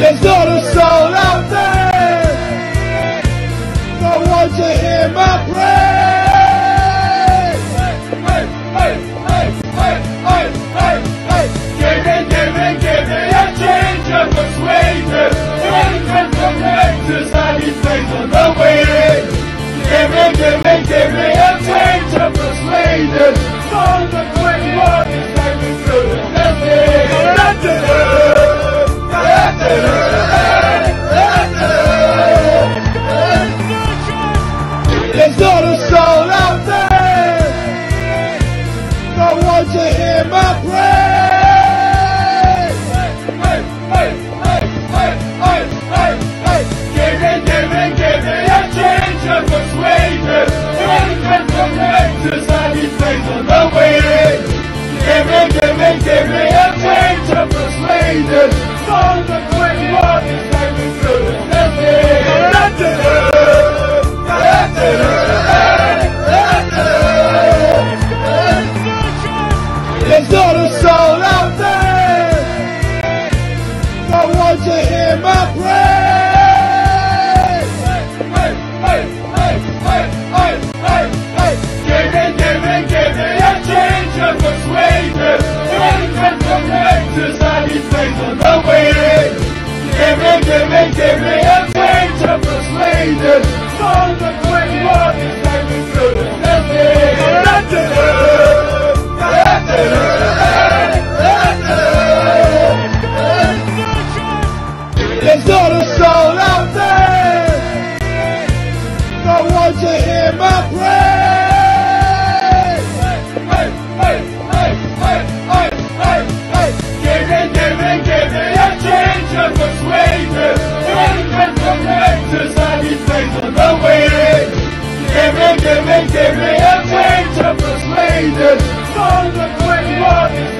There's not a soul out there that wants to hear my praise. Hey, hey, hey, hey, hey, hey, hey. Give me, give me, give me a change of persuasion. Children from Texas, I need things There's not a soul out there that wants to hear my praise. Hey, hey, hey, hey, hey, hey, hey. Give me, give me, give me a change of persuasion. Children from Texas, I need things on the way. Give me, give me, give me a change of persuasion. On to hear my praise. Hey, hey, hey, hey, hey, hey, hey. Give me, give me, give me a change of from Texas, I need. Give me, give me, give me a change of. Change of persuasion. On the 21 is